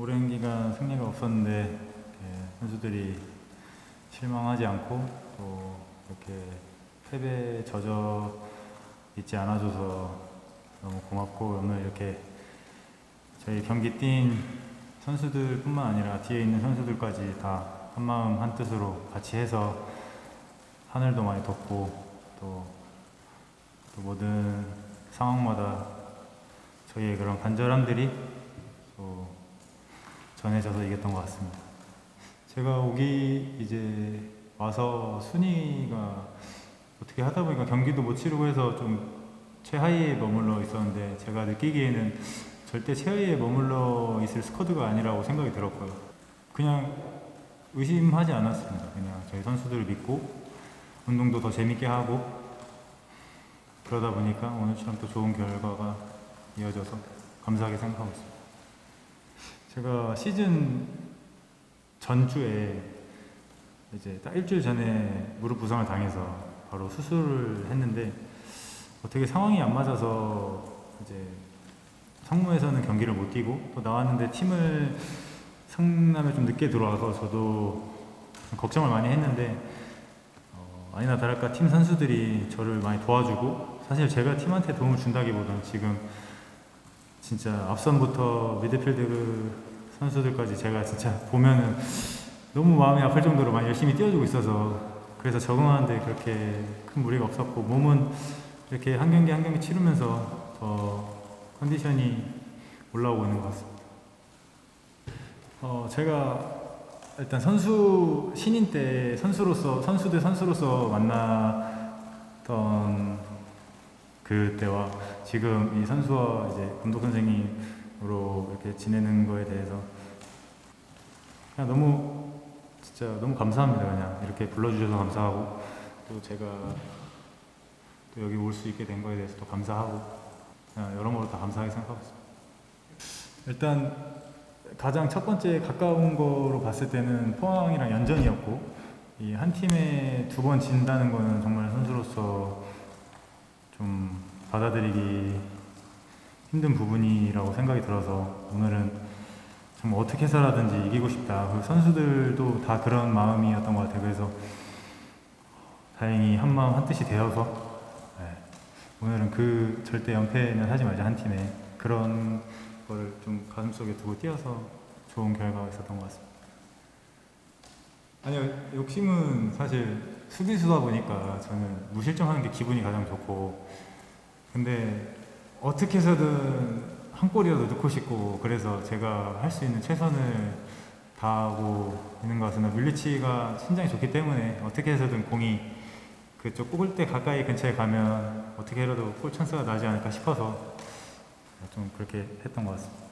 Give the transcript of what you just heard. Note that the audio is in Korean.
오랜 기간 승리가 없었는데 이렇게 선수들이 실망하지 않고 또 이렇게 패배에 젖어 있지 않아줘서 너무 고맙고 오늘 이렇게 저희 경기 뛴 선수들뿐만 아니라 뒤에 있는 선수들까지 다 한마음 한뜻으로 같이 해서 하늘도 많이 덥고 또, 또 모든 상황마다 저희의 그런 간절함들이 또 전해져서 이겼던 것 같습니다. 제가 오기 이제 와서 순위가 어떻게 하다 보니까 경기도 못 치르고 해서 좀 최하위에 머물러 있었는데 제가 느끼기에는 절대 최하위에 머물러 있을 스쿼드가 아니라고 생각이 들었고요. 그냥 의심하지 않았습니다. 그냥 저희 선수들을 믿고 운동도 더 재밌게 하고 그러다 보니까 오늘처럼 또 좋은 결과가 이어져서 감사하게 생각하고 있습니다. 제가 시즌 전주에 이제 딱 일주일 전에 무릎 부상을 당해서 바로 수술을 했는데 어떻게 상황이 안 맞아서 이제 성무에서는 경기를 못 뛰고 또 나왔는데 팀을 성남에 좀 늦게 들어와서 저도 걱정을 많이 했는데 어, 아니나 다를까 팀 선수들이 저를 많이 도와주고 사실 제가 팀한테 도움을 준다기보다는 지금 진짜 앞선부터 미드필드 선수들까지 제가 진짜 보면은 너무 마음이 아플 정도로 많이 열심히 뛰어주고 있어서 그래서 적응하는데 그렇게 큰 무리가 없었고 몸은 이렇게 한 경기 한 경기 치르면서 더 컨디션이 올라오고 있는 것 같습니다. 어, 제가 일단 선수 신인 때 선수로서 선수 대 선수로서 만났던 그때와 지금 이 선수와 이제 감독 선생님으로 이렇게 지내는 거에 대해서 그냥 너무 진짜 너무 감사합니다. 그냥 이렇게 불러주셔서 감사하고 또 제가 또 여기 올 수 있게 된 거에 대해서 또 감사하고 그냥 여러모로 다 감사하게 생각하고 있습니다. 일단 가장 첫 번째 가까운 거로 봤을 때는 포항이랑 연전이었고 이 한 팀에 두 번 진다는 거는 정말 선수로서 좀 받아들이기 힘든 부분이라고 생각이 들어서 오늘은 정말 어떻게 해서라든지 이기고 싶다. 그 선수들도 다 그런 마음이었던 것 같아요. 그래서 다행히 한 마음 한 뜻이 되어서 네. 오늘은 그 절대 연패는 하지 말자 한 팀에 그런 걸좀 가슴속에 두고 뛰어서 좋은 결과가 있었던 것 같습니다. 아니요 욕심은 사실 수비수다 보니까 저는 무실점하는 게 기분이 가장 좋고 근데 어떻게 해서든 한 골이라도 넣고 싶고 그래서 제가 할 수 있는 최선을 다하고 있는 것 같습니다. 밀리치가 신장이 좋기 때문에 어떻게 해서든 공이 그쪽 골대 가까이 근처에 가면 어떻게 해라도 골 찬스가 나지 않을까 싶어서 좀 그렇게 했던 것 같습니다.